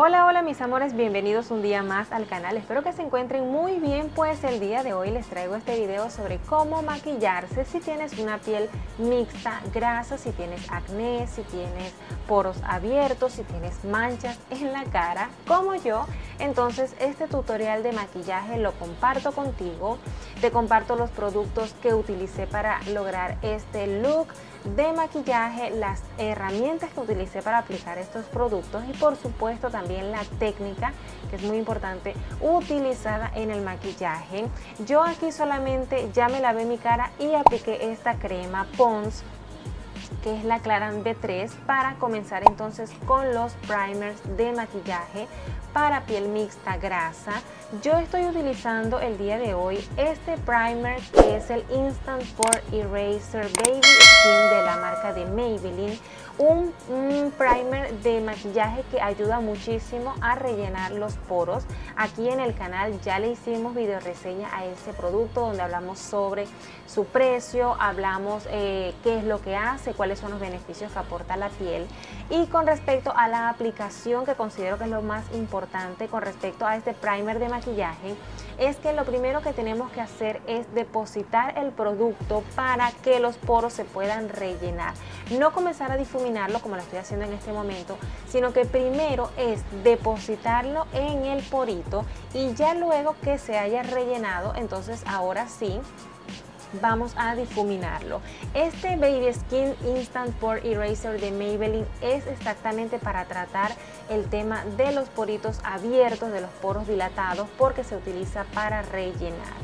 Hola, hola mis amores, bienvenidos un día más al canal. Espero que se encuentren muy bien, pues el día de hoy les traigo este video sobre cómo maquillarse si tienes una piel mixta, grasa, si tienes acné, si tienes poros abiertos, si tienes manchas en la cara, como yo. Entonces este tutorial de maquillaje lo comparto contigo. Te comparto los productos que utilicé para lograr este look de maquillaje, las herramientas que utilicé para aplicar estos productos y por supuesto también la técnica que es muy importante utilizada en el maquillaje. Yo aquí solamente ya me lavé mi cara y apliqué esta crema Pons que es la Claran B3 para comenzar entonces con los primers de maquillaje para piel mixta grasa. Yo estoy utilizando el día de hoy este primer que es el Instant Pore Eraser Baby Skin de la marca de Maybelline un, primer de maquillaje que ayuda muchísimo a rellenar los poros. Aquí en el canal ya le hicimos video reseña a ese producto donde hablamos sobre su precio, hablamos eh, qué es lo que hace, cuáles son los beneficios que aporta la piel. Y con respecto a la aplicación que considero que es lo más importante con respecto a este primer de maquillaje, es que lo primero que tenemos que hacer es depositar el producto para que los poros se puedan rellenar. No comenzar a difuminarlo como lo estoy haciendo en este momento, sino que primero es depositarlo en el porito y ya luego que se haya rellenado, entonces ahora sí vamos a difuminarlo. Este Baby Skin Instant Pore Eraser de Maybelline es exactamente para tratar el tema de los poritos abiertos, de los poros dilatados, porque se utiliza para rellenar.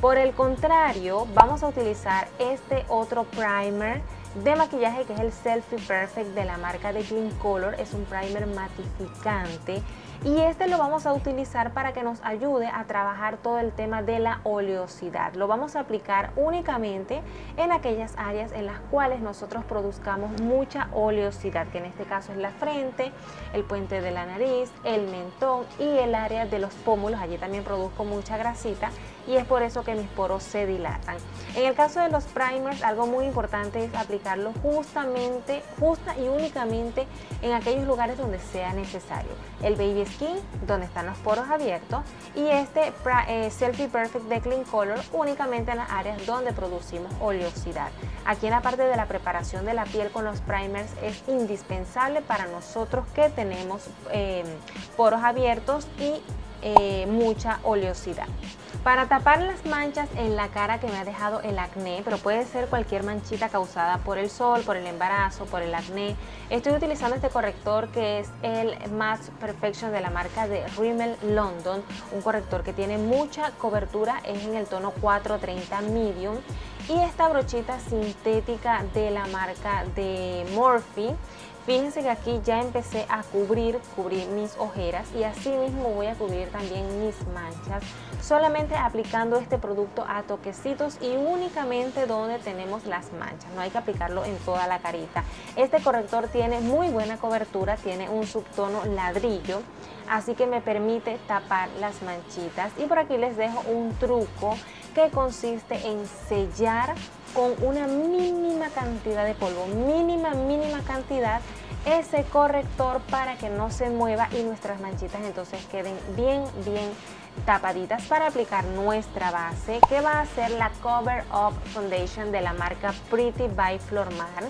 Por el contrario, vamos a utilizar este otro primer de maquillaje que es el Selfie Perfect de la marca de Clean Color. Es un primer matificante y este lo vamos a utilizar para que nos ayude a trabajar todo el tema de la oleosidad. Lo vamos a aplicar únicamente en aquellas áreas en las cuales nosotros produzcamos mucha oleosidad, que en este caso es la frente, el puente de la nariz, el mentón y el área de los pómulos. Allí también produzco mucha grasita y es por eso que mis poros se dilatan. En el caso de los primers, algo muy importante es aplicarlo justamente, justa y únicamente en aquellos lugares donde sea necesario. El Baby Skin, donde están los poros abiertos, y este eh, Selfie Perfect de Color únicamente en las áreas donde producimos oleosidad. Aquí en la parte de la preparación de la piel con los primers es indispensable para nosotros que tenemos eh, poros abiertos y eh, mucha oleosidad. Para tapar las manchas en la cara que me ha dejado el acné, pero puede ser cualquier manchita causada por el sol, por el embarazo, por el acné, estoy utilizando este corrector que es el Match Perfection de la marca de Rimmel London, un corrector que tiene mucha cobertura, es en el tono 430 Medium y esta brochita sintética de la marca de Morphe Fíjense que aquí ya empecé a cubrir, cubrir mis ojeras y así mismo voy a cubrir también mis manchas solamente aplicando este producto a toquecitos y únicamente donde tenemos las manchas, no hay que aplicarlo en toda la carita. Este corrector tiene muy buena cobertura, tiene un subtono ladrillo, así que me permite tapar las manchitas y por aquí les dejo un truco que consiste en sellar con una mínima cantidad de polvo, mínima, mínima cantidad ese corrector para que no se mueva y nuestras manchitas entonces queden bien, bien tapaditas para aplicar nuestra base que va a ser la Cover Up Foundation de la marca Pretty by Flormar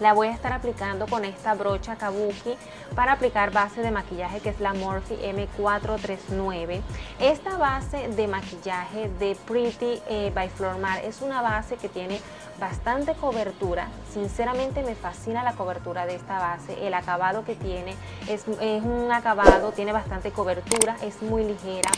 la voy a estar aplicando con esta brocha Kabuki para aplicar base de maquillaje que es la Morphe M439. Esta base de maquillaje de Pretty eh, by Flormar es una base que tiene bastante cobertura. Sinceramente me fascina la cobertura de esta base. El acabado que tiene es, es un acabado, tiene bastante cobertura, es muy ligera,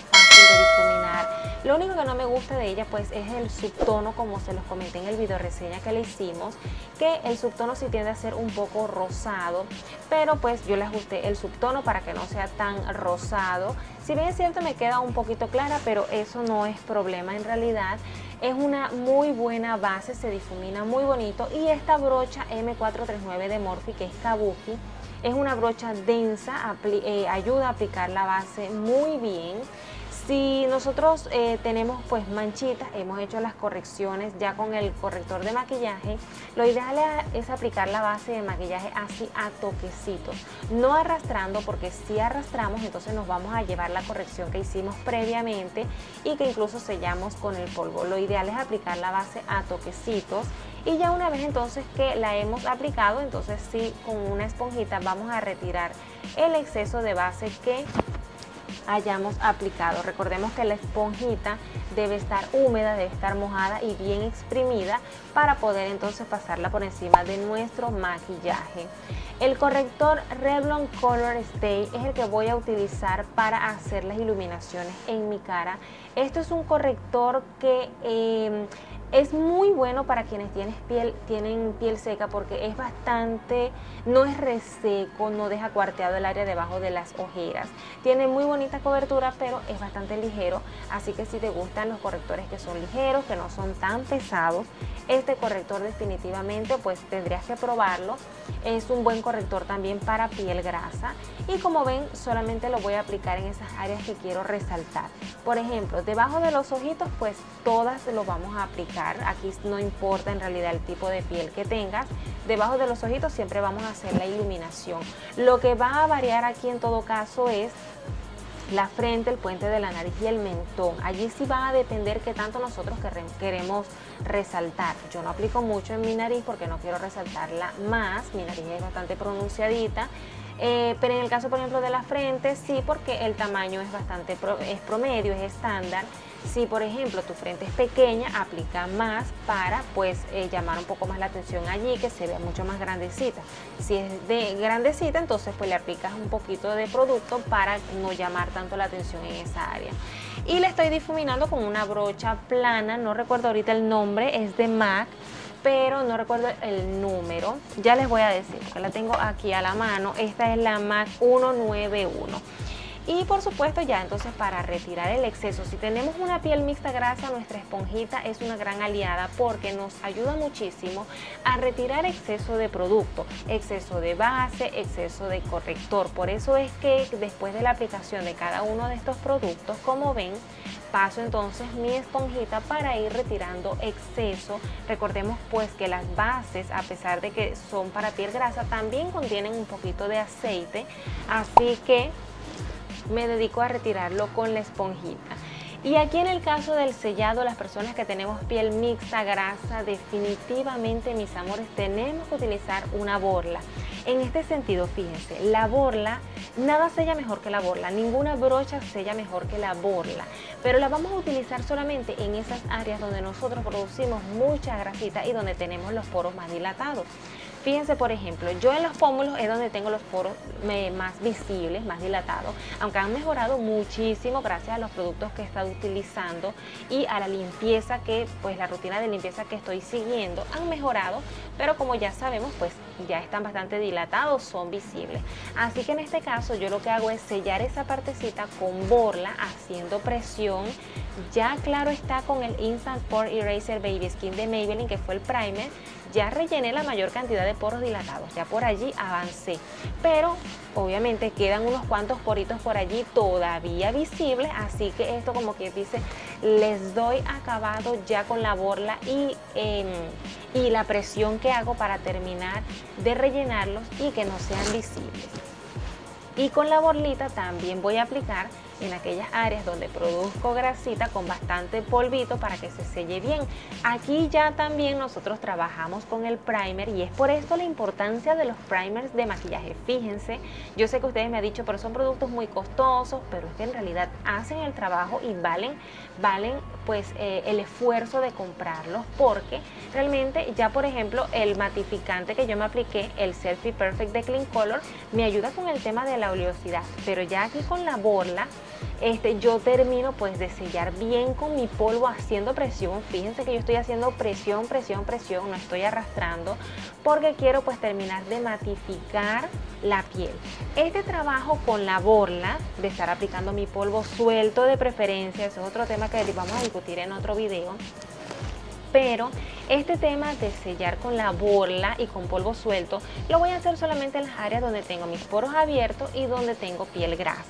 difuminar lo único que no me gusta de ella pues es el subtono como se los comenté en el video reseña que le hicimos, que el subtono sí tiende a ser un poco rosado, pero pues yo le ajusté el subtono para que no sea tan rosado. Si bien es cierto me queda un poquito clara, pero eso no es problema en realidad. Es una muy buena base, se difumina muy bonito y esta brocha M439 de Morphe que es Kabuki es una brocha densa, eh, ayuda a aplicar la base muy bien Si nosotros eh, tenemos pues manchitas, hemos hecho las correcciones ya con el corrector de maquillaje, lo ideal es aplicar la base de maquillaje así a toquecitos, no arrastrando porque si arrastramos entonces nos vamos a llevar la corrección que hicimos previamente y que incluso sellamos con el polvo. Lo ideal es aplicar la base a toquecitos y ya una vez entonces que la hemos aplicado, entonces sí con una esponjita vamos a retirar el exceso de base que hayamos aplicado. Recordemos que la esponjita debe estar húmeda, debe estar mojada y bien exprimida para poder entonces pasarla por encima de nuestro maquillaje. El corrector Revlon Color Stay es el que voy a utilizar para hacer las iluminaciones en mi cara. Esto es un corrector que... Eh, es muy bueno para quienes tienen piel, tienen piel seca porque es bastante, no es reseco, no deja cuarteado el área debajo de las ojeras. Tiene muy bonita cobertura, pero es bastante ligero. Así que si te gustan los correctores que son ligeros, que no son tan pesados, este corrector definitivamente pues tendrías que probarlo. Es un buen corrector también para piel grasa. Y como ven, solamente lo voy a aplicar en esas áreas que quiero resaltar. Por ejemplo, debajo de los ojitos, pues todas lo vamos a aplicar Aquí no importa en realidad el tipo de piel que tengas. Debajo de los ojitos siempre vamos a hacer la iluminación. Lo que va a variar aquí en todo caso es la frente, el puente de la nariz y el mentón. Allí sí va a depender qué tanto nosotros queremos resaltar. Yo no aplico mucho en mi nariz porque no quiero resaltarla más. Mi nariz es bastante pronunciadita. Eh, pero en el caso, por ejemplo, de la frente, sí, porque el tamaño es bastante es promedio, es estándar. Si por ejemplo tu frente es pequeña, aplica más para pues eh, llamar un poco más la atención allí, que se vea mucho más grandecita. Si es de grandecita, entonces pues le aplicas un poquito de producto para no llamar tanto la atención en esa área. Y le estoy difuminando con una brocha plana, no recuerdo ahorita el nombre, es de MAC pero no recuerdo el número. Ya les voy a decir, porque la tengo aquí a la mano. Esta es la MAC 191. Y por supuesto ya entonces para retirar el exceso, si tenemos una piel mixta grasa, nuestra esponjita es una gran aliada porque nos ayuda muchísimo a retirar exceso de producto, exceso de base, exceso de corrector. Por eso es que después de la aplicación de cada uno de estos productos, como ven, paso entonces mi esponjita para ir retirando exceso. Recordemos pues que las bases, a pesar de que son para piel grasa, también contienen un poquito de aceite, así que me dedico a retirarlo con la esponjita. Y aquí en el caso del sellado, las personas que tenemos piel mixta, grasa, definitivamente, mis amores, tenemos que utilizar una borla. En este sentido, fíjense, la borla, nada sella mejor que la borla, ninguna brocha sella mejor que la borla, pero la vamos a utilizar solamente en esas áreas donde nosotros producimos mucha grasita y donde tenemos los poros más dilatados. Fíjense, por ejemplo, yo en los pómulos es donde tengo los poros más visibles, más dilatados, aunque han mejorado muchísimo gracias a los productos que he estado utilizando y a la limpieza que, pues la rutina de limpieza que estoy siguiendo, han mejorado, pero como ya sabemos, pues ya están bastante dilatados, son visibles. Así que en este caso yo lo que hago es sellar esa partecita con borla, haciendo presión. Ya claro está con el Instant Pore Eraser Baby Skin de Maybelline, que fue el primer, ya rellené la mayor cantidad de poros dilatados, ya por allí avancé, pero obviamente quedan unos cuantos poritos por allí todavía visibles, así que esto como que dice, les doy acabado ya con la borla y, em, y la presión que hago para terminar de rellenarlos y que no sean visibles. Y con la borlita también voy a aplicar en aquellas áreas donde produzco grasita con bastante polvito para que se selle bien. Aquí ya también nosotros trabajamos con el primer y es por esto la importancia de los primers de maquillaje. Fíjense, yo sé que ustedes me han dicho, pero son productos muy costosos, pero es que en realidad hacen el trabajo y valen, valen pues eh, el esfuerzo de comprarlos porque realmente ya por ejemplo el matificante que yo me apliqué, el Selfie Perfect de Clean Color, me ayuda con el tema de la oleosidad, pero ya aquí con la borla este, yo termino pues de sellar bien con mi polvo haciendo presión. Fíjense que yo estoy haciendo presión, presión, presión, no estoy arrastrando porque quiero pues terminar de matificar la piel. Este trabajo con la borla, de estar aplicando mi polvo suelto de preferencia, eso es otro tema que vamos a discutir en otro video pero este tema de sellar con la borla y con polvo suelto lo voy a hacer solamente en las áreas donde tengo mis poros abiertos y donde tengo piel grasa.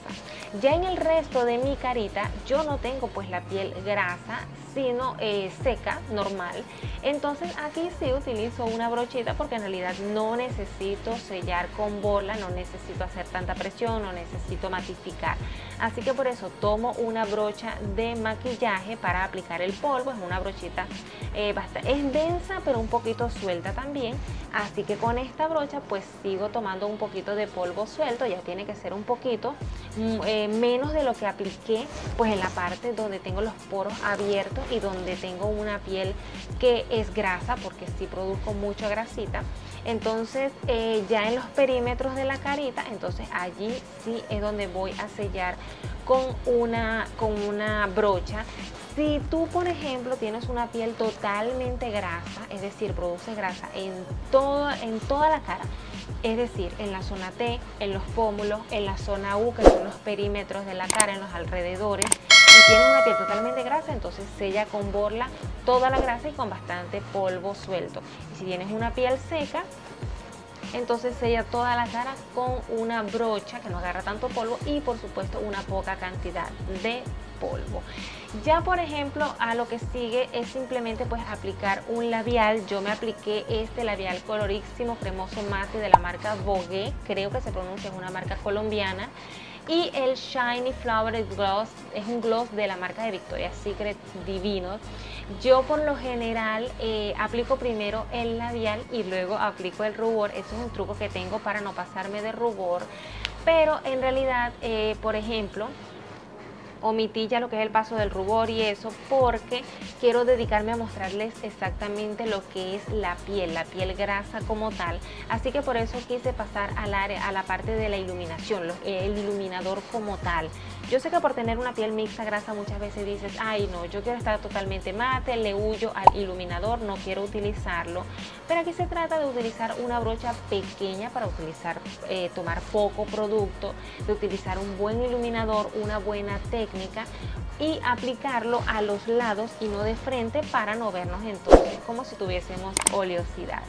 Ya en el resto de mi carita yo no tengo pues la piel grasa, sino eh, seca, normal. Entonces aquí sí utilizo una brochita porque en realidad no necesito sellar con bola, no necesito hacer tanta presión, no necesito matificar. Así que por eso tomo una brocha de maquillaje para aplicar el polvo. Es una brochita eh, es densa pero un poquito suelta también. Así que con esta brocha pues sigo tomando un poquito de polvo suelto. Ya tiene que ser un poquito mm, eh, menos de lo que apliqué pues en la parte donde tengo los poros abiertos y donde tengo una piel que es grasa porque sí produzco mucha grasita entonces eh, ya en los perímetros de la carita entonces allí sí es donde voy a sellar con una, con una brocha si tú, por ejemplo, tienes una piel totalmente grasa, es decir, produce grasa en, todo, en toda la cara, es decir, en la zona T, en los pómulos, en la zona U, que son los perímetros de la cara, en los alrededores, y tienes una piel totalmente grasa, entonces sella con borla toda la grasa y con bastante polvo suelto. Y si tienes una piel seca, entonces sella toda la cara con una brocha que no agarra tanto polvo y por supuesto una poca cantidad de polvo. Ya por ejemplo a lo que sigue es simplemente pues aplicar un labial. Yo me apliqué este labial colorísimo cremoso mate de la marca Vogue, creo que se pronuncia en una marca colombiana y el Shiny Flower Gloss es un gloss de la marca de Victoria's Secret Divino. Yo por lo general eh, aplico primero el labial y luego aplico el rubor. Eso es un truco que tengo para no pasarme de rubor. Pero en realidad, eh, por ejemplo, omití ya lo que es el paso del rubor y eso porque quiero dedicarme a mostrarles exactamente lo que es la piel, la piel grasa como tal. Así que por eso quise pasar al área, a la parte de la iluminación, el iluminador como tal. Yo sé que por tener una piel mixta grasa muchas veces dices, ay no, yo quiero estar totalmente mate, le huyo al iluminador, no quiero utilizarlo. Pero aquí se trata de utilizar una brocha pequeña para utilizar, eh, tomar poco producto, de utilizar un buen iluminador, una buena técnica y aplicarlo a los lados y no de frente para no vernos entonces como si tuviésemos oleosidad.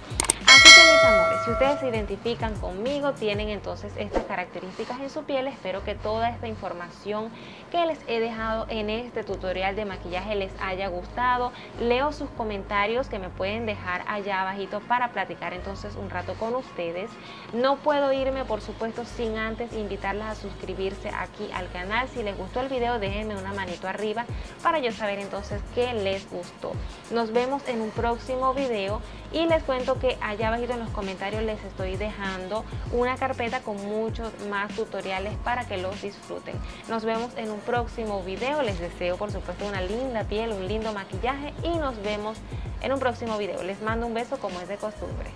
Amores, si ustedes se identifican conmigo, tienen entonces estas características en su piel, espero que toda esta información que les he dejado en este tutorial de maquillaje les haya gustado. Leo sus comentarios que me pueden dejar allá abajito para platicar entonces un rato con ustedes. No puedo irme por supuesto sin antes invitarlas a suscribirse aquí al canal. Si les gustó el video déjenme una manito arriba para yo saber entonces qué les gustó. Nos vemos en un próximo video y les cuento que allá abajito en los comentarios les estoy dejando una carpeta con muchos más tutoriales para que los disfruten. Nos vemos en un próximo video. Les deseo por supuesto una linda piel, un lindo maquillaje y nos vemos en un próximo video. Les mando un beso como es de costumbre.